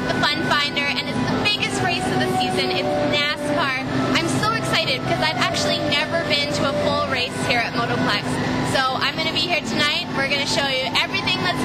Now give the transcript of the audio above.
with the Fun Finder, and it's the biggest race of the season. It's NASCAR. I'm so excited because I've actually never been to a full race here at Motoplex. So I'm going to be here tonight. We're going to show you everything that's